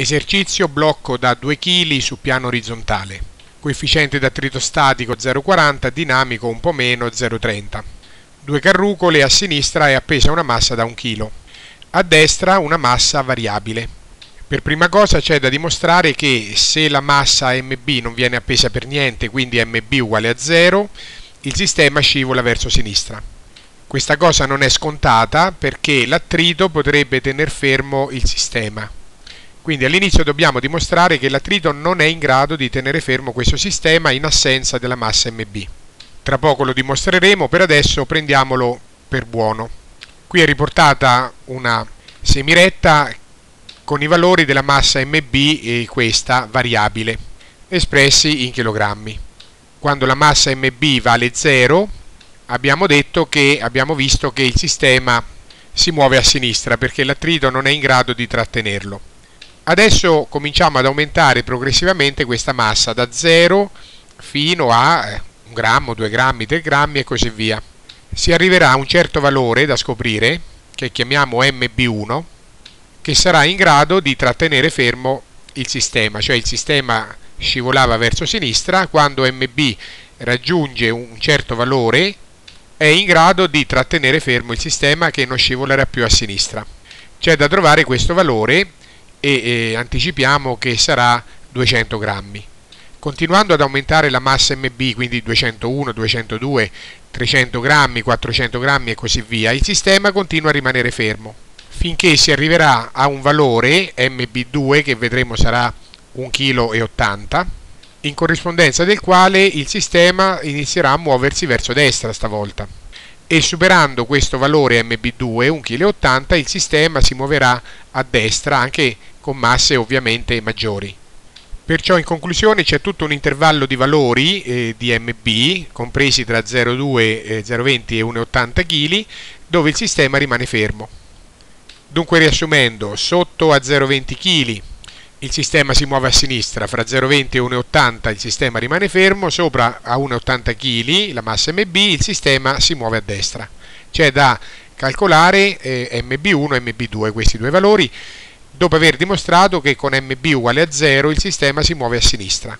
Esercizio blocco da 2 kg su piano orizzontale. Coefficiente d'attrito statico 0,40, dinamico un po' meno 0,30. Due carrucole, a sinistra è appesa una massa da 1 kg. A destra una massa variabile. Per prima cosa c'è da dimostrare che se la massa MB non viene appesa per niente, quindi MB uguale a 0, il sistema scivola verso sinistra. Questa cosa non è scontata perché l'attrito potrebbe tenere fermo il sistema. Quindi all'inizio dobbiamo dimostrare che l'attrito non è in grado di tenere fermo questo sistema in assenza della massa MB. Tra poco lo dimostreremo, per adesso prendiamolo per buono. Qui è riportata una semiretta con i valori della massa MB e questa variabile, espressi in chilogrammi. Quando la massa MB vale 0, abbiamo che abbiamo visto che il sistema si muove a sinistra perché l'attrito non è in grado di trattenerlo. Adesso cominciamo ad aumentare progressivamente questa massa da 0 fino a 1 eh, grammo, 2 grammi, 3 grammi e così via. Si arriverà a un certo valore da scoprire, che chiamiamo MB1, che sarà in grado di trattenere fermo il sistema, cioè il sistema scivolava verso sinistra, quando MB raggiunge un certo valore è in grado di trattenere fermo il sistema che non scivolerà più a sinistra. C'è da trovare questo valore e eh, anticipiamo che sarà 200 grammi. Continuando ad aumentare la massa MB, quindi 201, 202, 300 grammi, 400 grammi e così via, il sistema continua a rimanere fermo finché si arriverà a un valore MB2 che vedremo sarà 1,80 kg in corrispondenza del quale il sistema inizierà a muoversi verso destra stavolta e superando questo valore MB2, 1,80 kg, il sistema si muoverà a destra anche con masse ovviamente maggiori. Perciò in conclusione c'è tutto un intervallo di valori eh, di MB compresi tra 0,2, eh, 0,20 e 1,80 kg dove il sistema rimane fermo. Dunque riassumendo, sotto a 0,20 kg il sistema si muove a sinistra, fra 0,20 e 1,80 il sistema rimane fermo, sopra a 1,80 kg la massa MB il sistema si muove a destra. C'è da calcolare eh, MB1 e MB2, questi due valori, dopo aver dimostrato che con MB uguale a 0 il sistema si muove a sinistra.